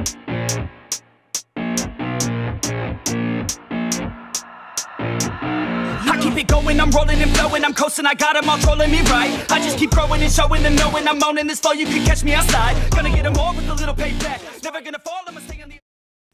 I keep it going, I'm rolling and flowing, I'm coasting, I got 'em all trolling me right. I just keep growing and showing them knowing I'm owning this flow, you can catch me outside. Gonna get 'em all with a little payback. Never gonna fall, I'ma stay.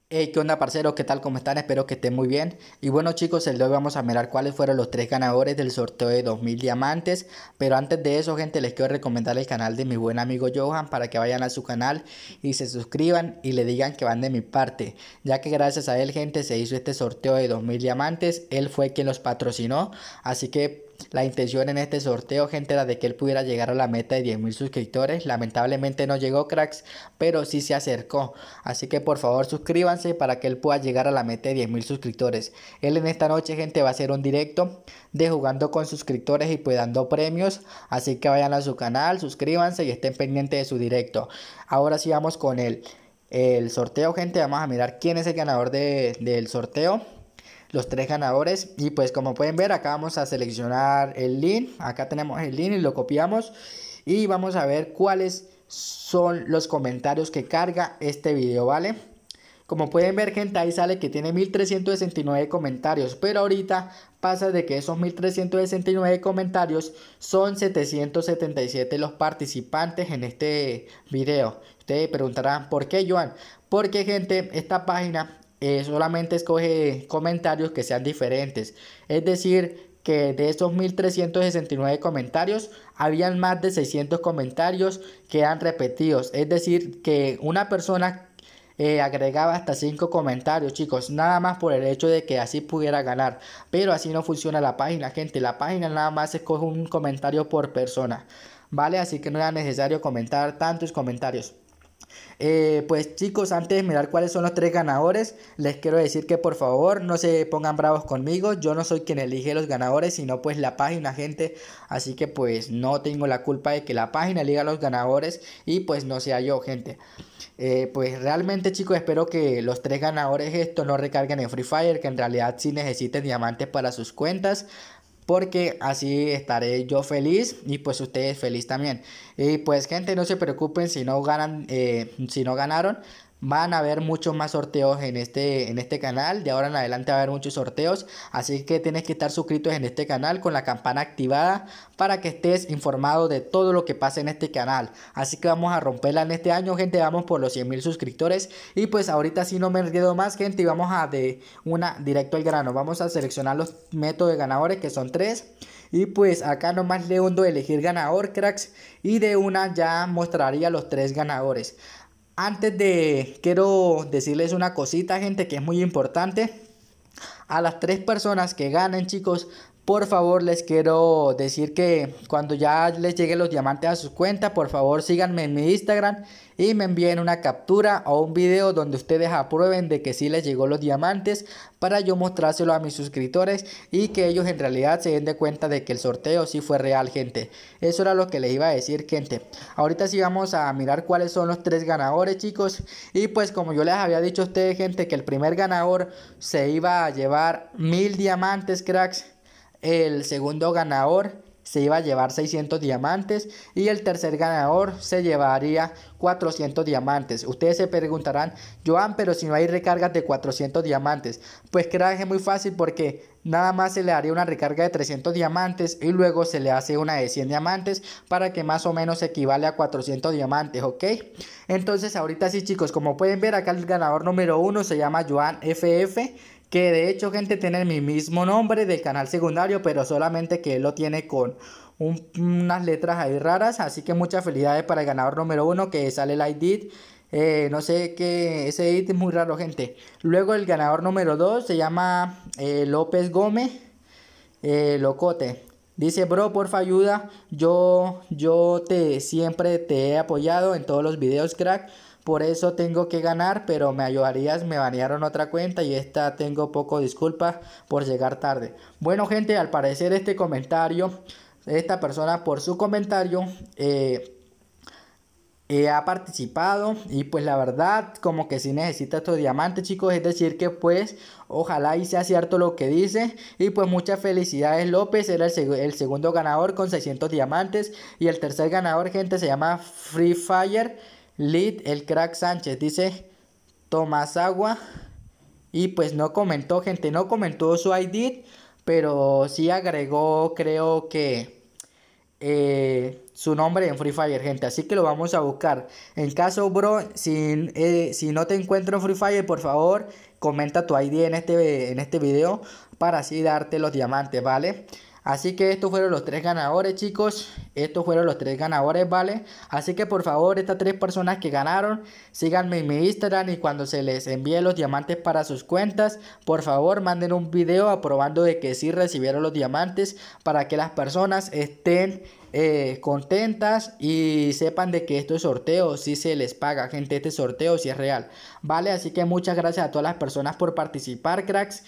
Hey, ¿qué onda parceros? ¿Qué tal? ¿Cómo están? Espero que estén muy bien. Y bueno chicos, el de hoy vamos a mirar cuáles fueron los tres ganadores del sorteo de 2000 diamantes. Pero antes de eso, gente, les quiero recomendar el canal de mi buen amigo Johan para que vayan a su canal y se suscriban y le digan que van de mi parte. Ya que gracias a él, gente, se hizo este sorteo de 2000 diamantes. Él fue quien los patrocinó. Así que la intención en este sorteo, gente, era de que él pudiera llegar a la meta de 10.000 suscriptores. Lamentablemente no llegó, cracks, pero sí se acercó. Así que por favor suscríbanse para que él pueda llegar a la meta de 10.000 suscriptores. Él en esta noche, gente, va a hacer un directo de jugando con suscriptores y pues dando premios. Así que vayan a su canal, suscríbanse y estén pendientes de su directo. Ahora sí vamos con el, el sorteo, gente. Vamos a mirar quién es el ganador de, del sorteo los tres ganadores. Y pues como pueden ver acá vamos a seleccionar el link. Acá tenemos el link y lo copiamos. Y vamos a ver cuáles son los comentarios que carga este video vale como pueden ver gente ahí sale que tiene 1369 comentarios. Pero ahorita pasa de que esos 1369 comentarios son 777 los participantes en este video. Ustedes preguntarán por qué Joan porque gente esta página eh, solamente escoge comentarios que sean diferentes. Es decir, que de esos 1369 comentarios, habían más de 600 comentarios que eran repetidos. Es decir, que una persona eh, agregaba hasta 5 comentarios, chicos, nada más por el hecho de que así pudiera ganar. Pero así no funciona la página, gente. La página nada más escoge un comentario por persona. ¿Vale? Así que no era necesario comentar tantos comentarios. Eh, pues chicos, antes de mirar cuáles son los tres ganadores, les quiero decir que por favor no se pongan bravos conmigo. Yo no soy quien elige los ganadores, sino pues la página, gente. Así que pues no tengo la culpa de que la página elija los ganadores y pues no sea yo, gente. Eh, pues realmente chicos, espero que los tres ganadores esto no recarguen en Free Fire, que en realidad sí necesiten diamantes para sus cuentas porque así estaré yo feliz y pues ustedes feliz también. Y pues gente, no se preocupen si no ganan, eh, si no ganaron, Van a haber muchos más sorteos en este, en este canal. De ahora en adelante va a haber muchos sorteos. Así que tienes que estar suscritos en este canal con la campana activada para que estés informado de todo lo que pasa en este canal. Así que vamos a romperla en este año, gente. Vamos por los 100 mil suscriptores. Y pues ahorita sí no me enredo más, gente. Y vamos a de una directo al grano. Vamos a seleccionar los métodos de ganadores que son tres. Y pues acá nomás le hundo elegir ganador, cracks. Y de una ya mostraría los tres ganadores. Antes de, quiero decirles una cosita, gente, que es muy importante. A las tres personas que ganen, chicos, por favor les quiero decir que cuando ya les lleguen los diamantes a su cuenta, por favor síganme en mi Instagram y me envíen una captura o un video donde ustedes aprueben de que sí les llegó los diamantes para yo mostrárselo a mis suscriptores y que ellos en realidad se den de cuenta de que el sorteo sí fue real gente. Eso era lo que les iba a decir gente. Ahorita sí vamos a mirar cuáles son los tres ganadores chicos y pues como yo les había dicho a ustedes gente que el primer ganador se iba a llevar mil diamantes cracks. El segundo ganador se iba a llevar 600 diamantes y el tercer ganador se llevaría 400 diamantes. Ustedes se preguntarán, Joan, pero si no hay recargas de 400 diamantes, pues que es muy fácil porque nada más se le haría una recarga de 300 diamantes y luego se le hace una de 100 diamantes para que más o menos equivale a 400 diamantes, ¿ok? Entonces ahorita sí chicos, como pueden ver acá el ganador número uno se llama Joan FF que de hecho gente tiene mi mismo nombre del canal secundario, pero solamente que él lo tiene con unas letras ahí raras, así que muchas felicidades para el ganador número uno que sale el ID. Eh, no sé qué, ese edit es muy raro gente. Luego el ganador número 2 se llama eh, López Gómez eh, Locote. Dice, bro, porfa ayuda. Yo, yo te siempre te he apoyado en todos los videos, crack. Por eso tengo que ganar, pero me ayudarías, me banearon otra cuenta y esta tengo poco disculpas por llegar tarde. Bueno gente, al parecer este comentario, esta persona por su comentario eh, eh, ha participado y pues la verdad como que si necesita estos diamantes chicos, es decir que pues ojalá y sea cierto lo que dice y pues muchas felicidades López, era el, el segundo ganador con 600 diamantes y el tercer ganador gente se llama Free Fire. Lead, el crack Sánchez, dice, Tomás Agua. Y pues no comentó, gente, no comentó su ID, pero sí agregó, creo que eh, su nombre en Free Fire, gente. Así que lo vamos a buscar. En caso, bro, si, eh, si no te encuentro en Free Fire, por favor, comenta tu ID en este, en este video para así darte los diamantes, ¿vale? Así que estos fueron los tres ganadores, chicos. Estos fueron los tres ganadores, ¿vale? Así que por favor, estas tres personas que ganaron, síganme en mi Instagram y cuando se les envíe los diamantes para sus cuentas, por favor, manden un video aprobando de que sí recibieron los diamantes para que las personas estén eh, contentas y sepan de que estos sorteos si se les paga, gente, este sorteo si es real, ¿vale? Así que muchas gracias a todas las personas por participar, cracks.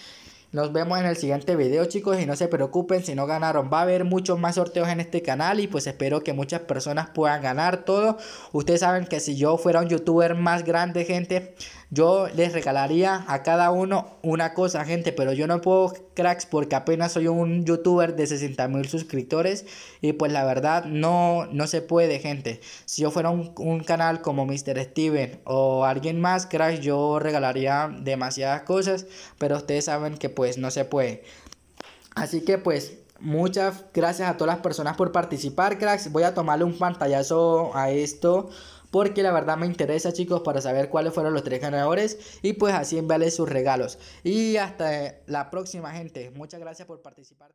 Nos vemos en el siguiente video chicos y no se preocupen si no ganaron. Va a haber muchos más sorteos en este canal y pues espero que muchas personas puedan ganar todo. Ustedes saben que si yo fuera un youtuber más grande gente, yo les regalaría a cada uno una cosa gente. Pero yo no puedo cracks porque apenas soy un youtuber de 60 mil suscriptores. Y pues la verdad no, no se puede gente. Si yo fuera un, un canal como Mr. Steven o alguien más cracks yo regalaría demasiadas cosas. Pero ustedes saben que pues no se puede. Así que pues muchas gracias a todas las personas por participar, cracks. Voy a tomarle un pantallazo a esto porque la verdad me interesa, chicos, para saber cuáles fueron los tres ganadores y pues así enviarles sus regalos. Y hasta la próxima, gente. Muchas gracias por participar.